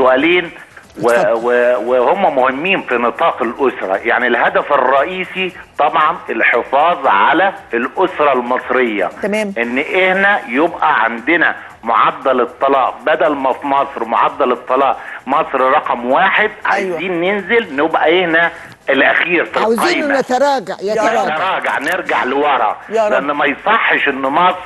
سؤالين و و وهم مهمين في نطاق الأسرة. يعني الهدف الرئيسي طبعا الحفاظ على الأسرة المصرية. تمام. إن إحنا يبقى عندنا معدل الطلاق بدل ما في مصر معدل الطلاق مصر رقم واحد. عايزين ننزل نبقى هنا الأخير في القايمة. نتراجع يتراجع نتراجع نرجع لورا. لأن ما يصحش إن مصر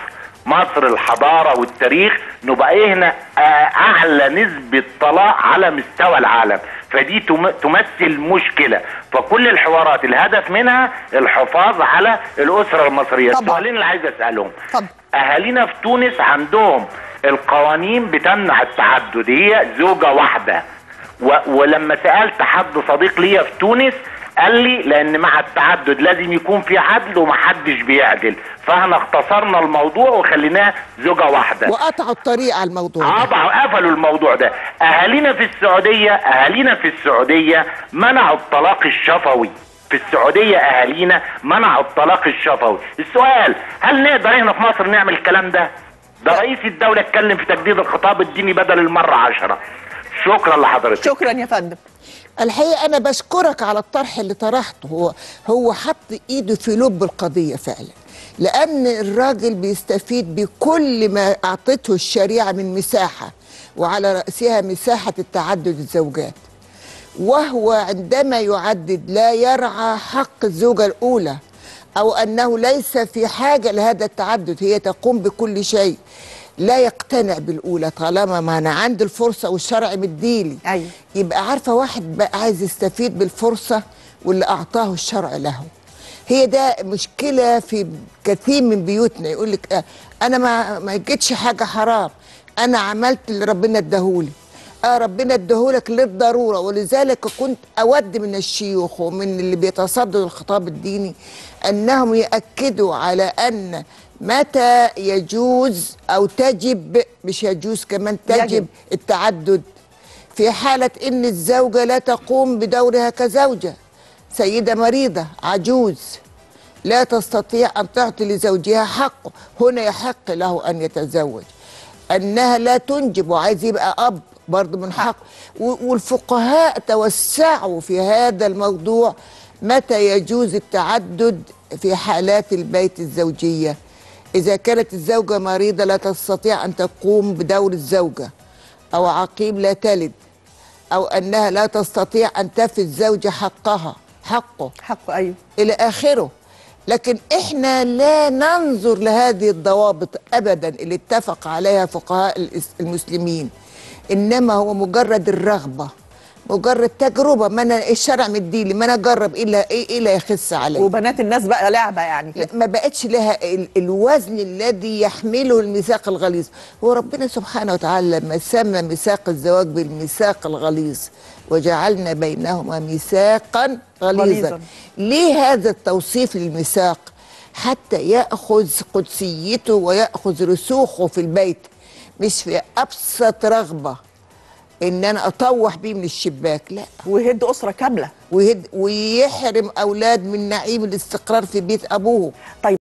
مصر الحضارة والتاريخ نبقى هنا آه، أعلى نسبة طلاق على مستوى العالم فدي تم- تمثل مشكلة فكل الحوارات الهدف منها الحفاظ على الأسرة المصرية طبعا. السؤالين اللي عايز أسألهم اتفضل. أهالينا في تونس عندهم القوانين بتمنع التعدد هي زوجة واحدة. ولما سألت حد صديق ليا في تونس قال لي لأن مع التعدد لازم يكون في عدل ومحدش بيعدل. فإحنا اختصرنا الموضوع وخليناه زوجة واحدة. وقطعوا الطريق على الموضوع ده. قطعوا قفلوا الموضوع ده. أهالينا في السعودية أهالينا في السعودية منعوا الطلاق الشفوي. في السعودية أهالينا منعوا الطلاق الشفوي. السؤال هل نقدر هنا في مصر نعمل الكلام ده؟ ده رئيس الدولة اتكلم في تجديد الخطاب الديني بدل المرة عشرة. شكرا لحضرتك. شكرا يا فندم. الحقيقة أنا بشكرك على الطرح اللي طرحته. هو هو حط إيده في لب القضية فعلا. لأن الراجل بيستفيد بكل ما أعطته الشريعة من مساحة وعلى رأسها مساحة التعدد الزوجات. وهو عندما يعدد لا يرعى حق الزوجة الأولى أو أنه ليس في حاجة لهذا التعدد هي تقوم بكل شيء. لا يقتنع بالأولى طالما ما أنا عندي الفرصة والشرع مديلي. أيوة. يبقى عارفة واحد بقى عايز يستفيد بالفرصة واللي أعطاه الشرع له. هي ده مشكلة في كثير من بيوتنا. يقول لك آه، أنا ما ما جيتش حاجة حرام. أنا عملت اللي ربنا اداهولي. آه ربنا اداهولك للضرورة. ولذلك كنت أود من الشيوخ ومن اللي بيتصدوا الخطاب الديني أنهم يأكدوا على أن متى يجوز أو تجب مش يجوز كمان تجب يجب. التعدد. في حالة إن الزوجة لا تقوم بدورها كزوجة سيدة مريضة عجوز. لا تستطيع أن تعطي لزوجها حقه هنا يحق له أن يتزوج. أنها لا تنجب وعايز يبقى أب برضه من حق. والفقهاء توسعوا في هذا الموضوع متى يجوز التعدد في حالات البيت الزوجية. إذا كانت الزوجة مريضة لا تستطيع أن تقوم بدور الزوجة أو عقيم لا تلد أو أنها لا تستطيع أن تفي الزوجة حقها حقه. حقه أيوه. إلى آخره. لكن إحنا لا ننظر لهذه الضوابط أبدا اللي اتفق عليها فقهاء المسلمين. إنما هو مجرد الرغبة. مجرد تجربة ما أنا الشرع مديلي ما أنا أجرب إيه اللي- إيه اللي يخس علي وبنات الناس بقى لعبة يعني. كده ما بقتش لها ال- الوزن الذي يحمله الميثاق الغليظ. هو ربنا سبحانه وتعالى لما سمى ميثاق الزواج بالميثاق الغليظ وجعلنا بينهما ميثاقا غليظاً. ليه هذا التوصيف للميثاق؟ حتى يأخذ قدسيته ويأخذ رسوخه في البيت مش في أبسط رغبة. إن أنا أطوح بيه من الشباك لا. ويهد أسرة كاملة. ويهد- ويحرم أولاد من نعيم الاستقرار في بيت أبوه. طيب